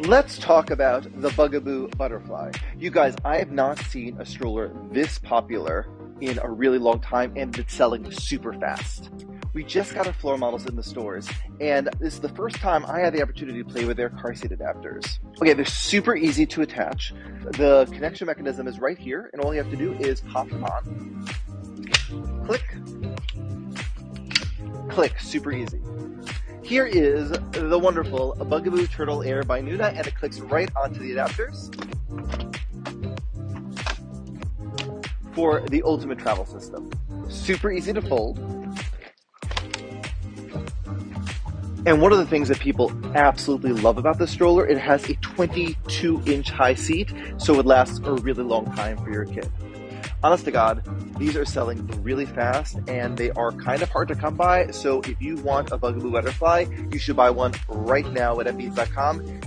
Let's talk about the Bugaboo Butterfly. You guys, I have not seen a stroller this popular in a really long time and it's selling super fast. We just got our floor models in the stores, and this is the first time I had the opportunity to play with their car seat adapters. Okay, they're super easy to attach. The connection mechanism is right here, and all you have to do is pop them on. Click. Click, super easy. Here is the wonderful Bugaboo Turtle Air by Nuna, and it clicks right onto the adapters for the ultimate travel system. Super easy to fold. And one of the things that people absolutely love about this stroller, it has a 22 inch high seat, so it lasts a really long time for your kid. Honest to God, these are selling really fast and they are kind of hard to come by. So if you want a Bugaboo Butterfly, you should buy one right now at mbeans.com.